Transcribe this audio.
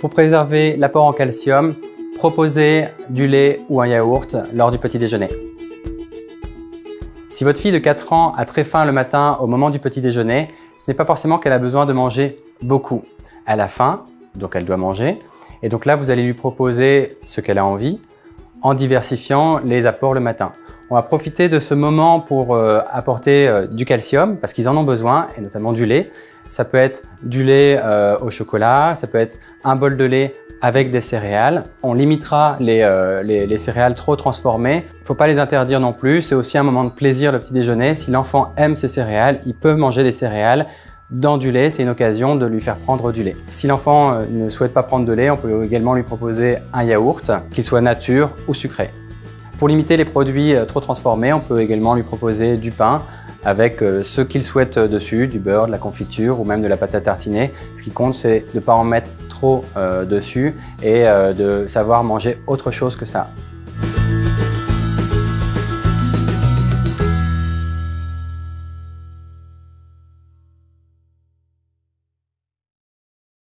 Pour préserver l'apport en calcium, proposez du lait ou un yaourt lors du petit déjeuner. Si votre fille de 4 ans a très faim le matin au moment du petit déjeuner, ce n'est pas forcément qu'elle a besoin de manger beaucoup. Elle a faim, donc elle doit manger. Et donc là, vous allez lui proposer ce qu'elle a envie en diversifiant les apports le matin. On va profiter de ce moment pour euh, apporter euh, du calcium parce qu'ils en ont besoin et notamment du lait. Ça peut être du lait euh, au chocolat, ça peut être un bol de lait avec des céréales. On limitera les, les, céréales trop transformées. Il ne faut pas les interdire non plus. C'est aussi un moment de plaisir le petit déjeuner. Si l'enfant aime ces céréales, il peut manger des céréales dans du lait, c'est une occasion de lui faire prendre du lait. Si l'enfant ne souhaite pas prendre de lait, on peut également lui proposer un yaourt, qu'il soit nature ou sucré. Pour limiter les produits euh, trop transformés, on peut également lui proposer du pain avec euh, ce qu'il souhaite euh, dessus, du beurre, de la confiture ou même de la pâte à tartiner. Ce qui compte, c'est de ne pas en mettre trop dessus et de savoir manger autre chose que ça.